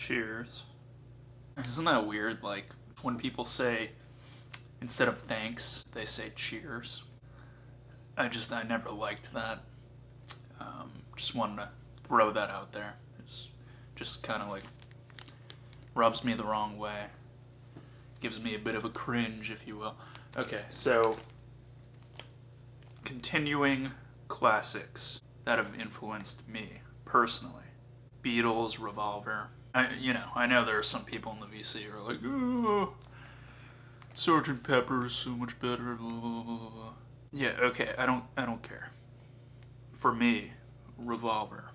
Cheers. Isn't that weird? Like when people say instead of thanks, they say cheers. I just I never liked that. Um, just wanted to throw that out there. It's just kind of like rubs me the wrong way. Gives me a bit of a cringe, if you will. Okay, so continuing classics that have influenced me personally. Beatles, Revolver. I, you know, I know there are some people in the VC who are like, oh, Sergeant Pepper is so much better. Blah, blah, blah, yeah, okay, I don't, I don't care. For me, Revolver.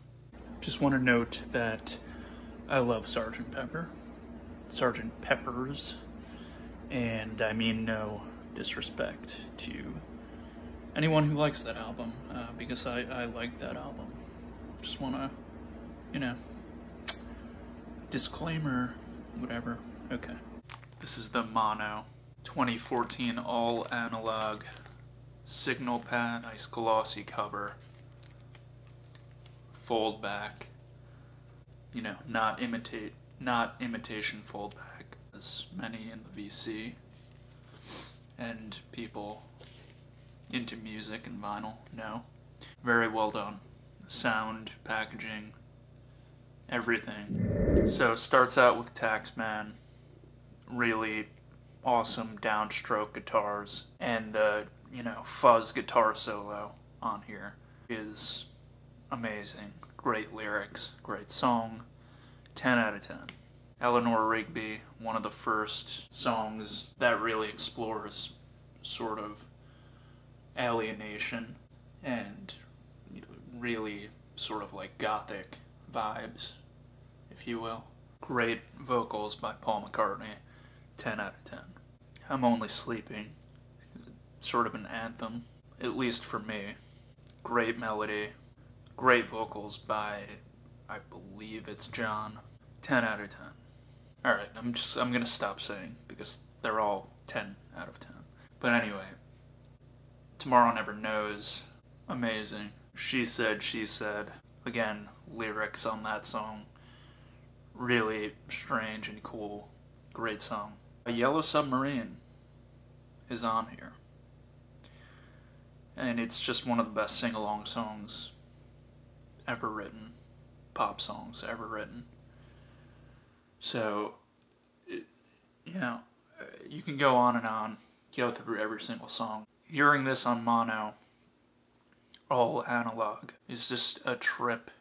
Just want to note that I love Sergeant Pepper, Sergeant Peppers, and I mean no disrespect to anyone who likes that album, uh, because I, I like that album. Just want to, you know, disclaimer, whatever. Okay. This is the Mono 2014 all analog signal path, nice glossy cover, fold back. You know, not imitate, not imitation fold back as many in the VC and people into music and vinyl know. Very well done. Sound, packaging, everything. So starts out with Taxman, really awesome downstroke guitars, and the you know fuzz guitar solo on here is amazing. Great lyrics, great song, 10 out of 10. Eleanor Rigby, one of the first songs that really explores sort of alienation and really sort of like gothic vibes, if you will. Great vocals by Paul McCartney, 10 out of 10. I'm Only Sleeping, sort of an anthem, at least for me. Great melody, great vocals by, I believe it's John, 10 out of 10. Alright, I'm just, I'm gonna stop saying because they're all 10 out of 10. But anyway, Tomorrow Never Knows, amazing. She Said, She Said, again, lyrics on that song, really strange and cool. Great song. A Yellow Submarine is on here. And it's just one of the best sing along songs ever written, pop songs ever written. So, it, you know, uh, you can go on and on, go through every single song. Hearing this on mono, all analog, is just a trip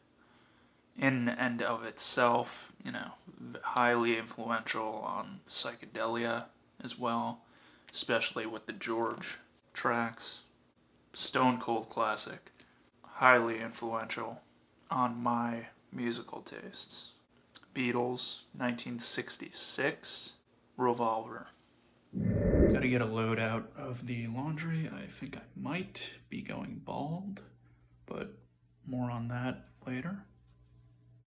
in and of itself, you know, highly influential on psychedelia as well, especially with the George tracks. Stone Cold Classic, highly influential on my musical tastes. Beatles, 1966, Revolver. Gotta get a load out of the laundry. I think I might be going bald, but more on that later.